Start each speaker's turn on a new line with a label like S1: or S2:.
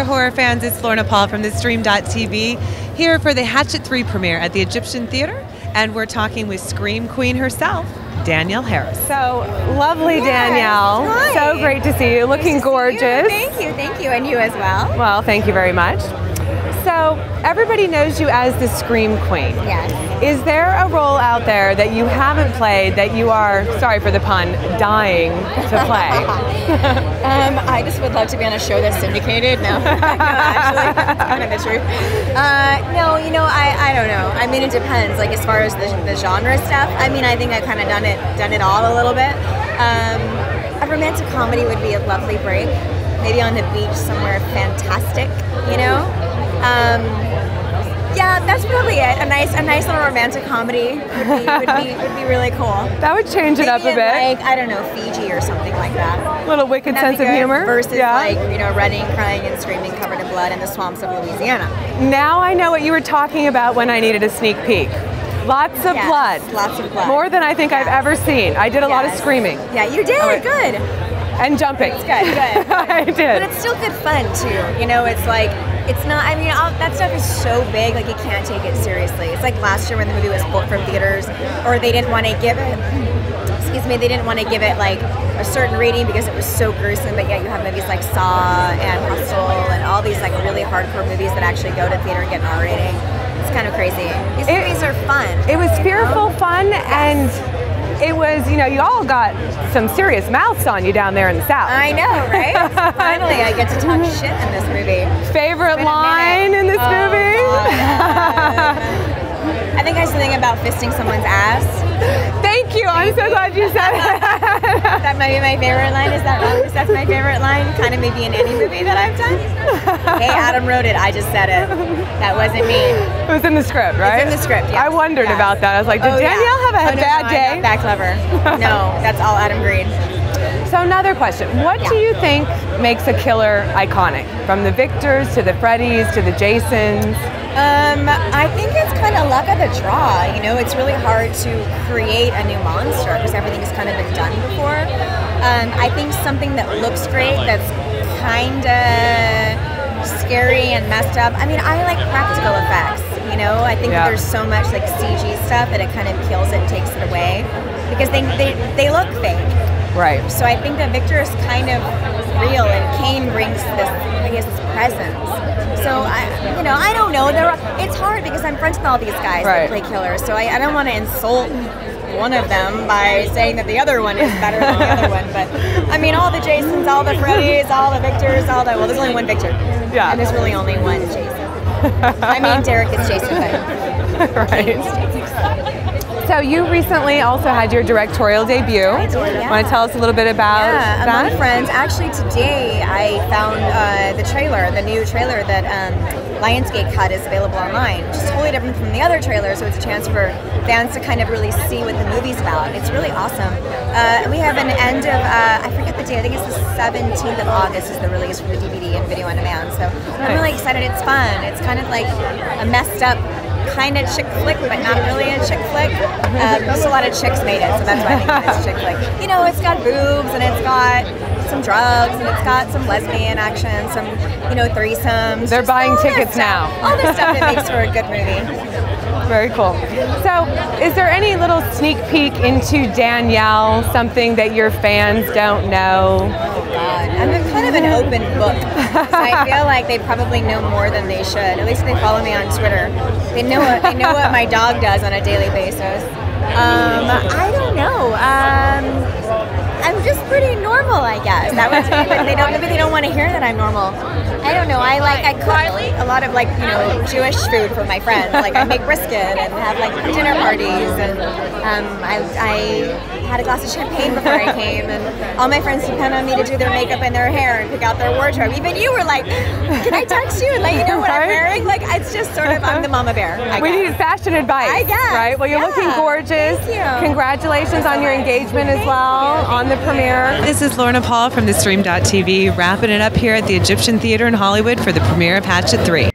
S1: there, horror fans. It's Lorna Paul from the Stream.tv here for the Hatchet 3 premiere at the Egyptian Theater, and we're talking with Scream Queen herself, Danielle Harris.
S2: So lovely, yes. Danielle.
S3: Hi.
S2: So great to see you. Looking gorgeous. You.
S3: Thank you, thank you, and you as well.
S2: Well, thank you very much. So everybody knows you as the Scream Queen.
S3: Yes.
S2: Is there a role out there that you haven't played that you are, sorry for the pun, dying to play?
S3: um, I just would love to be on a show that's syndicated. No, no actually, that's kind of the truth. Uh, no, you know, I, I don't know. I mean, it depends. Like as far as the, the genre stuff, I mean, I think I've kind of done it, done it all a little bit. Um, a romantic comedy would be a lovely break. Maybe on the beach somewhere fantastic, you know. Um, yeah, that's probably it. A nice, a nice little romantic comedy would be, would be, would be really cool.
S2: That would change
S3: Maybe
S2: it up a bit.
S3: Like I don't know, Fiji or something like that.
S2: A little wicked sense of humor
S3: versus yeah. like you know running, crying, and screaming, covered in blood in the swamps of Louisiana.
S2: Now I know what you were talking about when I needed a sneak peek. Lots of
S3: yes,
S2: blood.
S3: Lots of blood.
S2: More than I think yes. I've ever seen. I did a yes. lot of screaming.
S3: Yeah, you did. Oh, good.
S2: And jumping.
S3: It's good. Good. good.
S2: I did.
S3: But it's still good fun too. You know, it's like it's not. I mean, all, that stuff is so big, like you can't take it seriously. It's like last year when the movie was pulled from theaters, or they didn't want to give it. Excuse me, they didn't want to give it like a certain rating because it was so gruesome. But yet you have movies like Saw and Hostel and all these like really hardcore movies that actually go to theater and get an R rating. It's kind of crazy. These it, movies are fun.
S2: It was fearful know? fun yes. and it was, you know, you all got some serious mouths on you down there in the South.
S3: I know, right? Finally, I get to talk shit in this movie.
S2: Favorite line in this
S3: oh,
S2: movie?
S3: I think I was something about fisting someone's ass.
S2: I'm so glad you said
S3: that. that might be my favorite line. Is that wrong? That's my favorite line. Kind of maybe in any movie that I've done. hey, Adam wrote it. I just said it. That wasn't me.
S2: It was in the script, right?
S3: It's in the script. Yes.
S2: I wondered
S3: yes.
S2: about that. I was like, did
S3: oh,
S2: Danielle
S3: yeah.
S2: have a
S3: oh, no,
S2: bad
S3: no,
S2: day?
S3: that clever. no, that's all Adam Green.
S2: So another question: What
S3: yeah.
S2: do you think makes a killer iconic? From the Victors to the Freddys to the Jasons.
S3: Um, I think it's kind of luck of the draw. You know, it's really hard to create a new monster because everything's kind of been done before. Um, I think something that looks great, that's kind of scary and messed up. I mean, I like practical effects. You know, I think yeah. there's so much like CG stuff that it kind of kills it, and takes it away because they they, they look fake.
S2: Right.
S3: So I think that Victor is kind of real, and Kane brings this, I guess, this presence. So I, you know, I don't know. There, it's hard because I'm friends with all these guys right. that play killers. So I, I don't want to insult one of them by saying that the other one is better than the other one. But I mean, all the Jasons, all the Freddys, all the Victors, all the well, there's only one Victor.
S2: Yeah.
S3: And there's really only one Jason. I mean, Derek is Jason,
S2: but right. So you recently also had your directorial debut.
S3: I did, yeah.
S2: Want to tell us a little bit about
S3: yeah,
S2: that?
S3: among friends. Actually, today I found uh, the trailer, the new trailer that um, Lionsgate cut is available online, which is totally different from the other trailers. So it's a chance for fans to kind of really see what the movie's about. It's really awesome. Uh, we have an end of uh, I forget the date. I think it's the 17th of August is the release for the DVD and video on demand. So I'm really excited. It's fun. It's kind of like a messed up kind of chick flick, but not really a chick flick. Um, just a lot of chicks made it, so that's why I think it's chick flick. You know, it's got boobs and it's got some drugs and it's got some lesbian action, some you know threesomes.
S2: They're buying tickets now.
S3: All the stuff that makes for a good movie.
S2: Very cool. So, is there any little sneak peek into Danielle, something that your fans don't know?
S3: God, I'm kind of an open book. So I feel like they probably know more than they should. At least they follow me on Twitter. They know what they know what my dog does on a daily basis. Um, I don't know. Um, I'm just pretty normal, I guess. That was but they don't maybe they don't want to hear that I'm normal. I don't know. I like I cook a lot of like you know Jewish food for my friends. Like I make brisket and have like dinner parties, and um, I, I had a glass of champagne before I came, and all my friends depend on me to do their makeup and their hair and pick out their wardrobe. Even you were like, "Can I text you and let you know what I'm wearing?" Like it's just sort of I'm the mama bear. I
S2: we need fashion advice.
S3: I guess.
S2: Right. Well, you're
S3: yeah.
S2: looking gorgeous.
S3: Thank you.
S2: Congratulations on your engagement as well on the premiere.
S1: This is Lorna Paul from the Stream.tv, wrapping it up here at the Egyptian Theater in Hollywood for the premiere of Hatchet 3.